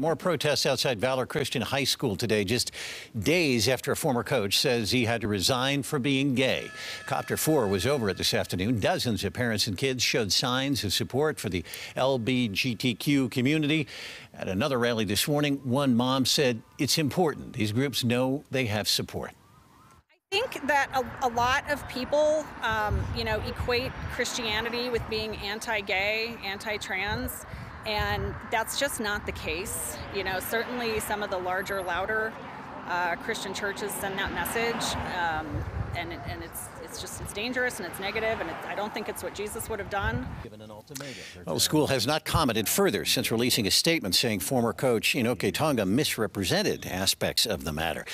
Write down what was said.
More protests outside Valor Christian High School today, just days after a former coach says he had to resign for being gay. Copter 4 was over it this afternoon. Dozens of parents and kids showed signs of support for the LBGTQ community. At another rally this morning, one mom said it's important. These groups know they have support. I think that a, a lot of people, um, you know, equate Christianity with being anti-gay, anti-trans, and that's just not the case. You know, certainly some of the larger, louder uh, Christian churches send that message, um, and it, and it's it's just it's dangerous and it's negative, and it, I don't think it's what Jesus would have done. Well, the school has not commented further since releasing a statement saying former coach Inoke Tonga misrepresented aspects of the matter.